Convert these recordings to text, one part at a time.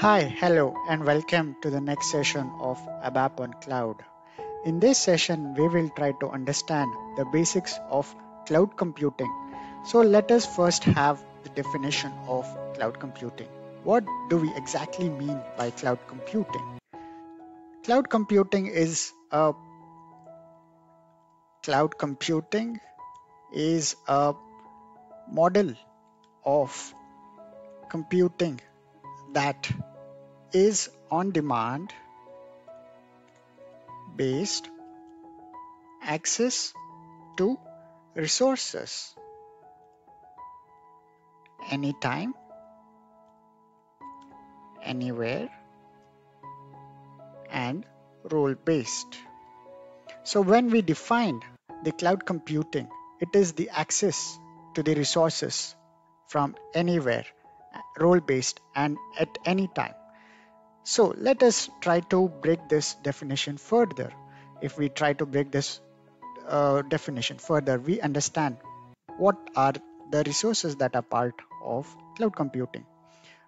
Hi, hello, and welcome to the next session of ABAP on Cloud. In this session, we will try to understand the basics of cloud computing. So, let us first have the definition of cloud computing. What do we exactly mean by cloud computing? Cloud computing is a cloud computing is a model of computing that is on demand based access to resources anytime anywhere and role based so when we define the cloud computing it is the access to the resources from anywhere role based and at any time. So let us try to break this definition further. If we try to break this uh, definition further, we understand what are the resources that are part of cloud computing.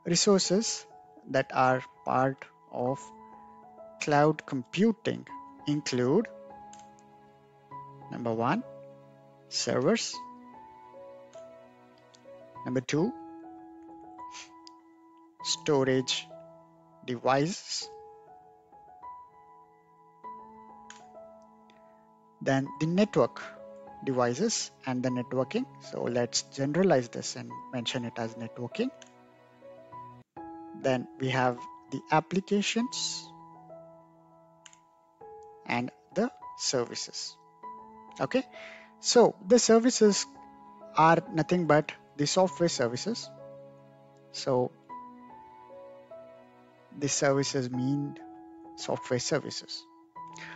Resources that are part of cloud computing include number one, servers, number two, storage devices. Then the network devices and the networking. So let's generalize this and mention it as networking. Then we have the applications and the services. Okay, so the services are nothing but the software services. So the services mean software services.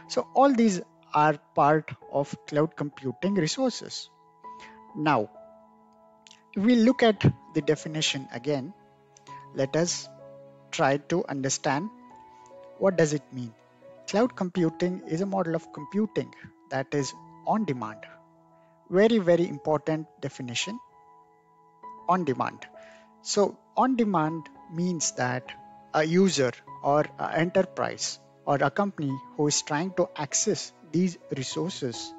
So all these are part of cloud computing resources. Now, if we look at the definition again, let us try to understand what does it mean. Cloud computing is a model of computing that is on demand. Very, very important definition. On demand. So on demand means that a user or an enterprise or a company who is trying to access these resources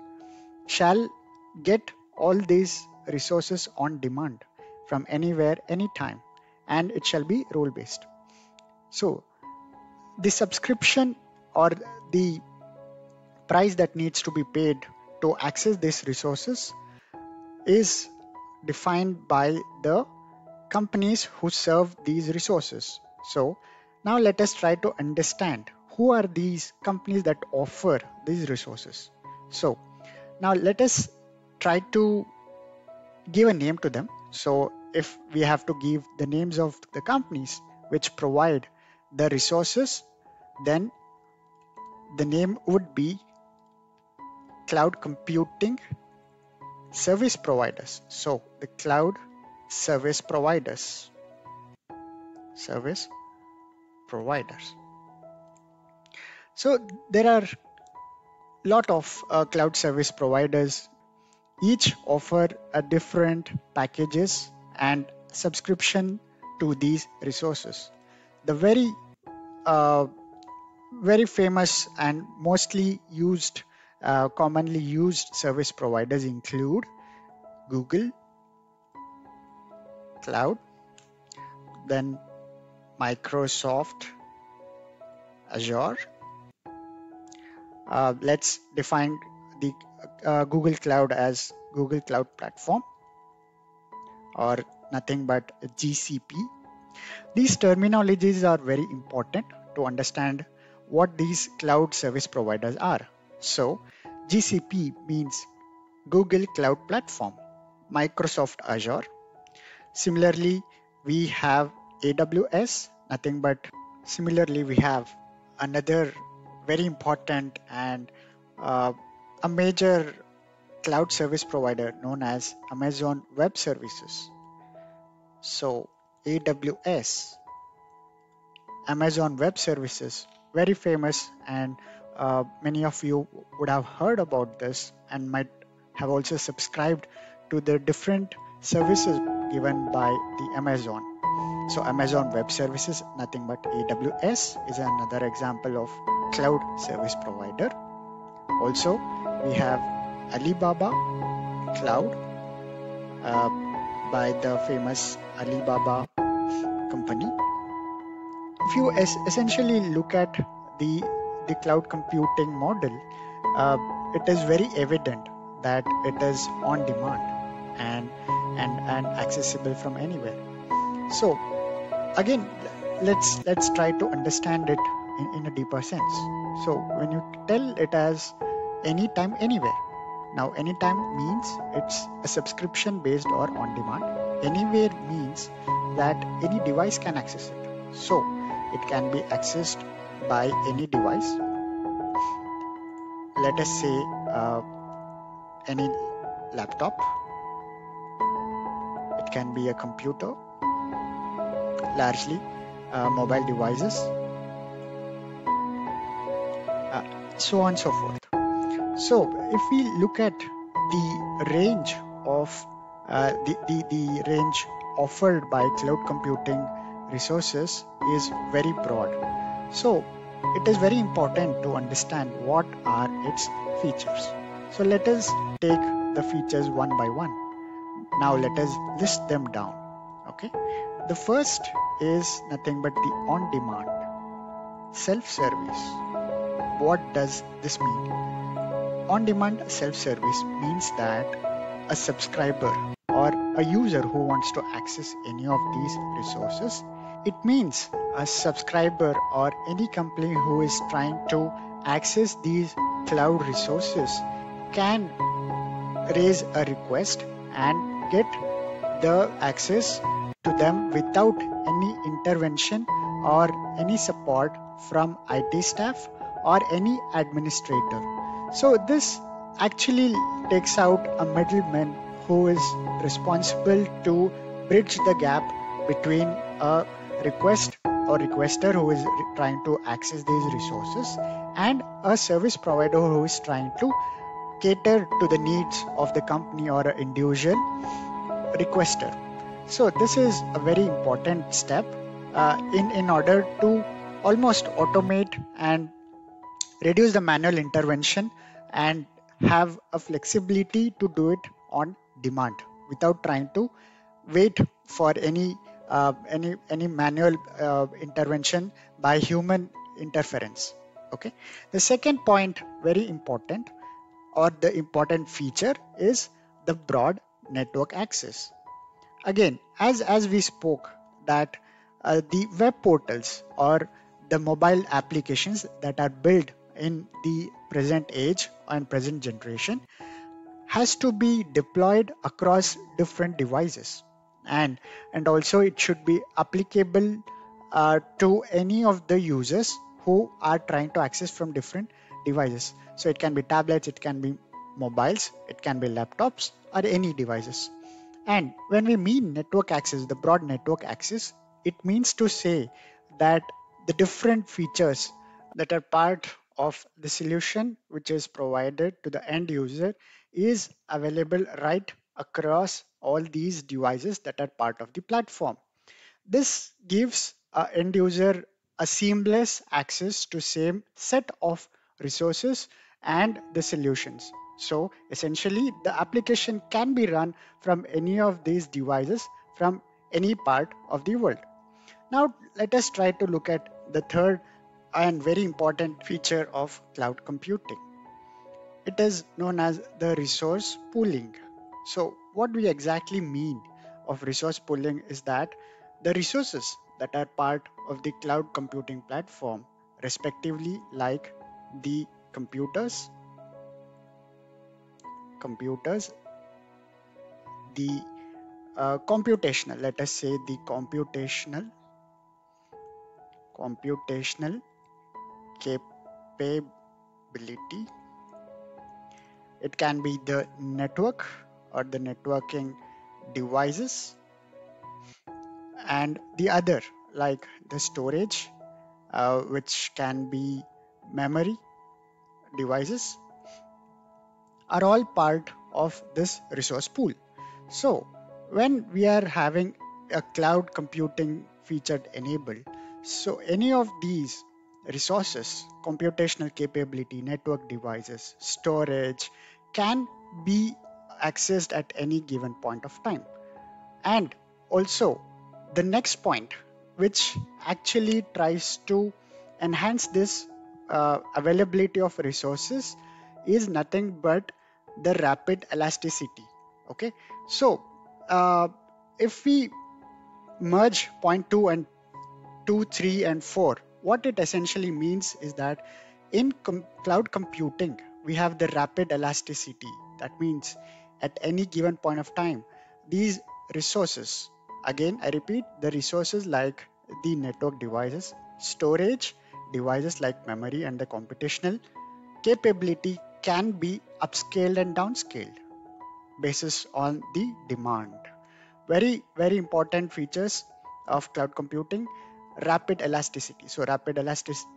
shall get all these resources on demand from anywhere anytime and it shall be role based so the subscription or the price that needs to be paid to access these resources is defined by the companies who serve these resources so now let us try to understand who are these companies that offer these resources. So now let us try to give a name to them. So if we have to give the names of the companies which provide the resources, then the name would be cloud computing service providers. So the cloud service providers service providers. So there are lot of uh, cloud service providers each offer a different packages and subscription to these resources the very uh, very famous and mostly used uh, commonly used service providers include google cloud then Microsoft Azure. Uh, let's define the uh, Google Cloud as Google Cloud Platform or nothing but GCP. These terminologies are very important to understand what these cloud service providers are. So, GCP means Google Cloud Platform, Microsoft Azure. Similarly, we have AWS, nothing but similarly, we have another very important and uh, a major cloud service provider known as Amazon Web Services. So, AWS, Amazon Web Services, very famous, and uh, many of you would have heard about this and might have also subscribed to the different services given by the Amazon. So Amazon Web Services, nothing but AWS is another example of cloud service provider. Also, we have Alibaba Cloud uh, by the famous Alibaba company. If you es- essentially look at the the cloud computing model, uh, it is very evident that it is on demand and and and accessible from anywhere. So again, let's let's try to understand it in, in a deeper sense. So when you tell it as anytime, anywhere. Now, anytime means it's a subscription based or on demand. Anywhere means that any device can access it. So it can be accessed by any device. Let us say uh, any laptop. It can be a computer, largely uh, mobile devices, uh, so on and so forth. So, if we look at the range of uh, the, the, the range offered by cloud computing resources is very broad. So, it is very important to understand what are its features. So, let us take the features one by one. Now, let us list them down. Okay, the first is nothing but the on demand self service. What does this mean? On demand self service means that a subscriber or a user who wants to access any of these resources, it means a subscriber or any company who is trying to access these cloud resources can raise a request and get the access to them without any intervention or any support from IT staff or any administrator. So this actually takes out a middleman who is responsible to bridge the gap between a request or requester who is trying to access these resources and a service provider who is trying to cater to the needs of the company or an individual requester. So this is a very important step uh, in in order to almost automate and reduce the manual intervention and have a flexibility to do it on demand without trying to wait for any uh, any any manual uh, intervention by human interference. Okay? The second point very important or the important feature is the broad network access again as as we spoke that uh, the web portals or the mobile applications that are built in the present age and present generation has to be deployed across different devices. And and also it should be applicable uh, to any of the users who are trying to access from different devices. So it can be tablets it can be mobiles it can be laptops or any devices and when we mean network access the broad network access it means to say that the different features that are part of the solution which is provided to the end user is available right across all these devices that are part of the platform. This gives a end user a seamless access to same set of resources and the solutions. So essentially the application can be run from any of these devices from any part of the world. Now let us try to look at the third and very important feature of cloud computing. It is known as the resource pooling. So, what we exactly mean of resource pooling is that the resources that are part of the cloud computing platform, respectively, like the computers, computers, the uh, computational, let us say the computational, computational capability. It can be the network or the networking devices and the other like the storage uh, which can be memory devices are all part of this resource pool. So when we are having a cloud computing feature enabled. So any of these resources, computational capability, network devices, storage can be accessed at any given point of time. And also the next point, which actually tries to enhance this uh, availability of resources is nothing but the rapid elasticity okay? So uh, if we merge point 2 and 2 3 and 4 what it essentially means is that in com cloud computing we have the rapid elasticity. That means at any given point of time these resources again i repeat the resources like the network devices storage devices like memory and the computational capability can be upscaled and downscaled basis on the demand. Very, very important features of cloud computing, rapid elasticity. So rapid elasticity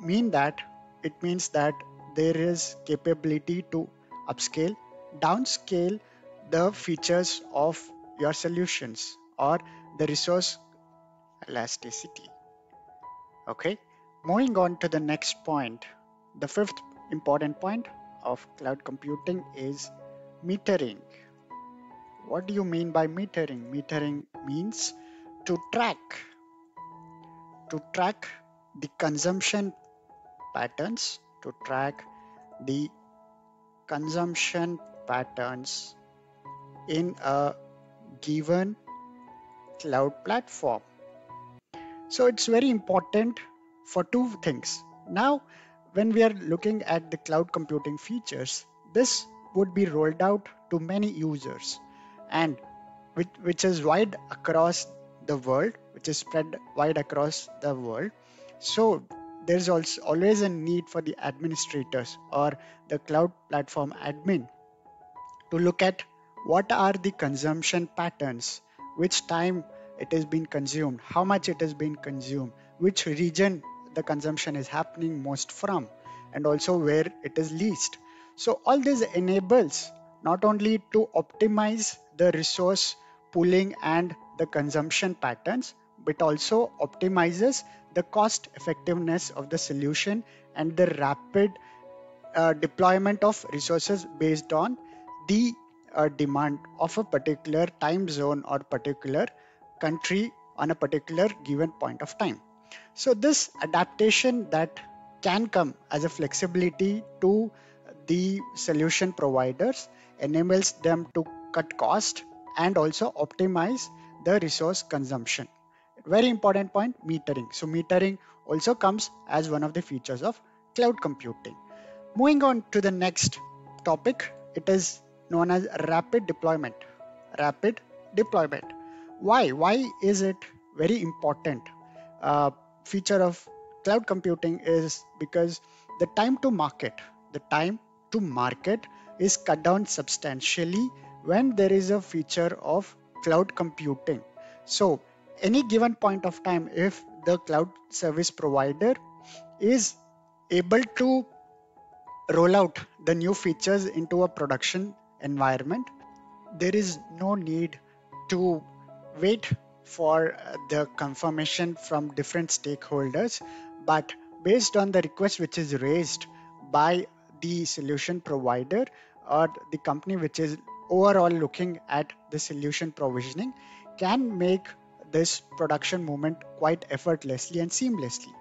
mean that it means that there is capability to upscale, downscale the features of your solutions or the resource elasticity. Okay. Moving on to the next point, the fifth important point of cloud computing is metering. What do you mean by metering? Metering means to track to track the consumption patterns to track the consumption patterns in a given cloud platform so it's very important for two things. Now, when we are looking at the cloud computing features, this would be rolled out to many users and which, which is wide across the world, which is spread wide across the world. So there's also always a need for the administrators or the cloud platform admin to look at what are the consumption patterns, which time it has been consumed, how much it has been consumed, which region the consumption is happening most from and also where it is least. So all this enables not only to optimize the resource pooling and the consumption patterns but also optimizes the cost effectiveness of the solution and the rapid uh, deployment of resources based on the uh, demand of a particular time zone or particular country on a particular given point of time so this adaptation that can come as a flexibility to the solution providers enables them to cut cost and also optimize the resource consumption. Very important point metering. So metering also comes as one of the features of cloud computing. Moving on to the next topic, it is known as rapid deployment. Rapid deployment. Why? Why is it very important? Uh, feature of cloud computing is because the time to market, the time to market is cut down substantially when there is a feature of cloud computing. So any given point of time, if the cloud service provider is able to roll out the new features into a production environment, there is no need to wait for uh, the confirmation from different stakeholders but based on the request which is raised by the solution provider or the company which is overall looking at the solution provisioning can make this production movement quite effortlessly and seamlessly.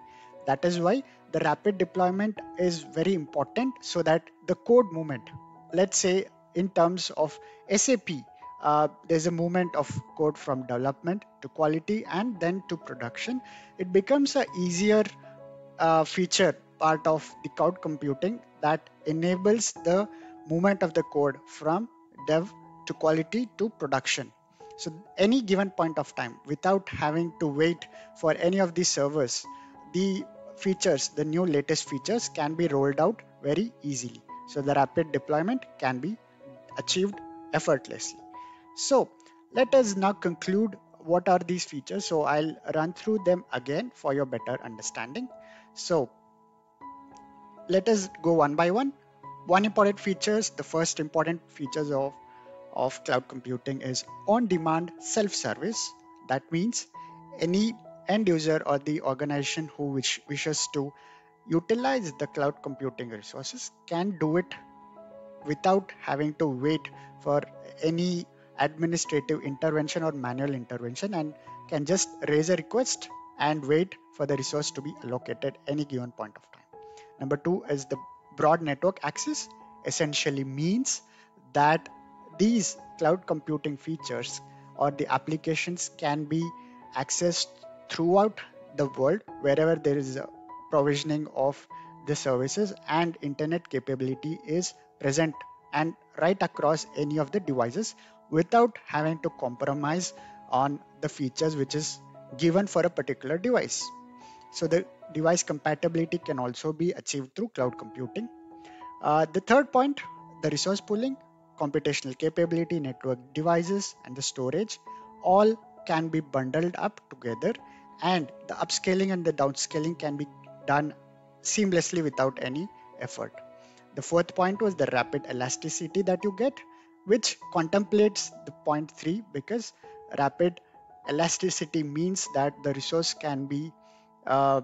That is why the rapid deployment is very important so that the code movement let's say in terms of sap uh, there's a movement of code from development to quality and then to production. It becomes a easier uh, feature part of the cloud computing that enables the movement of the code from dev to quality to production. So any given point of time without having to wait for any of these servers the features the new latest features can be rolled out very easily. So the rapid deployment can be achieved effortlessly so let us now conclude what are these features. So I'll run through them again for your better understanding. So let us go one by one. One important features, the first important features of, of cloud computing is on-demand self-service. That means any end user or the organization who wish, wishes to utilize the cloud computing resources can do it without having to wait for any administrative intervention or manual intervention and can just raise a request and wait for the resource to be allocated any given point of time. Number two is the broad network access essentially means that these cloud computing features or the applications can be accessed throughout the world wherever there is a provisioning of the services and internet capability is present and right across any of the devices without having to compromise on the features which is given for a particular device. So the device compatibility can also be achieved through cloud computing. Uh, the third point, the resource pooling, computational capability, network devices, and the storage all can be bundled up together and the upscaling and the downscaling can be done seamlessly without any effort. The fourth point was the rapid elasticity that you get, which contemplates the point three because rapid elasticity means that the resource can be uh,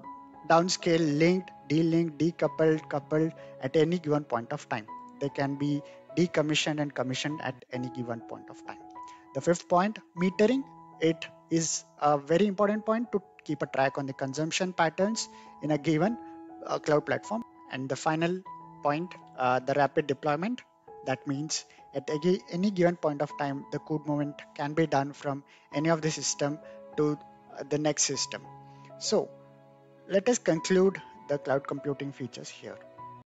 downscale, linked, delinked, decoupled, coupled at any given point of time. They can be decommissioned and commissioned at any given point of time. The fifth point, metering. It is a very important point to keep a track on the consumption patterns in a given uh, cloud platform. And the final point, uh, the rapid deployment. That means at any given point of time, the code movement can be done from any of the system to uh, the next system. So let us conclude the cloud computing features here.